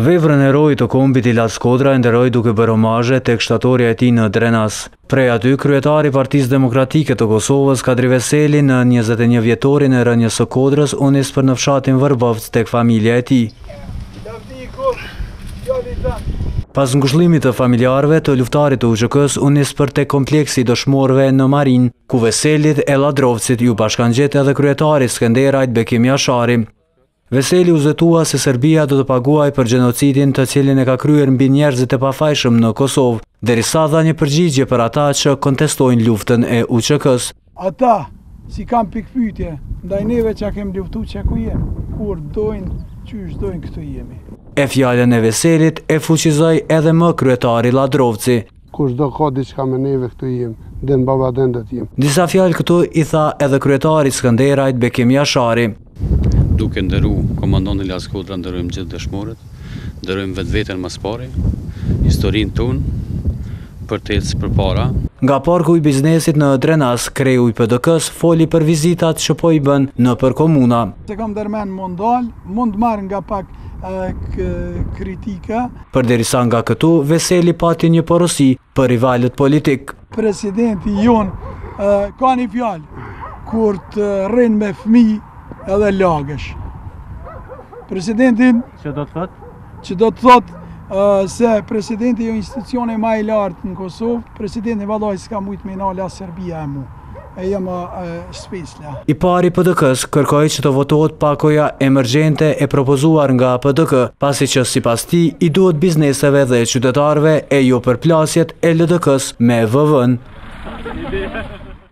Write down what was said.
Veprën e heroit të kombit Ilaz Kodra e nderoi duke bërë omazhe tek shtatorja e tij në Drenas. Prej aty, kryetari i Partisë Demokratike të Kosovës, Kadri Veseli, në njëzet e një vjetorin e rënies së Kodrës, u nis për në fshatin Vërbovc tek familja e tij. Pas ngushëllimit të familjarëve të luftëtarit të UÇK-së, u nis për tek kompleksi i dëshmorëve në Marinë, ku Veselit e Lladrovcit iu bashkëngjit edhe kryetari i Skenderajt Bekim Jashari. Veseli u zotua se Serbia do të paguajë për gjenocidin të cilin e ka kryer mbi njerëzit e pafajshëm në Kosovë, derisa dha një përgjigje për ata që kontestojnë luftën e UÇK-së. Ata, si kanë pikëpyetje, ndaj neve që kem luftu qe ku jem, kur dojnë, qysh dojnë këtu jemi. E fjalën e Veselit e fuqizoi edhe më kryetari Lladrovci, Kushdo ka diçka me neve këtu jem, den baba den den do t'jem. Disa fjalë këtu i tha edhe kryetari i Skënderajt, Bekim Jashari. Duke nderu komandant Ilaz Kodra nderojmë gjithë dëshmorët, nderojmë vetveten ma s'pari, historinë tonë për të ecë përpara. Nga Parku i Biznesit në Drenas, kreu i PDK-së foli për vizitat që po i bën nëpër komuna. S'e kam ndërmend m'u ndal, mund marr nga pak kritika. Përderisa nga këtu, Veseli pati një porosi për rivalët politikë. Presidenti, jonë ka një fjalë, kur të rrinë me fmi edhe lagësh. Presidentin... Që do të thotë? Që do të thotë se presidenti o institucioni ma i lartë në Kosovë, presidenti valla s'ka mujtë me i nalë as Serbia e mu. e jo më Spisla. I pari i PDK-së kërkoi që të votohet pakoja emergjente e propozuar nga PDK, pasi që sipas tij i duhet bizneseve dhe qytetarëve e jo përplasjet e LDK-së me VV-në.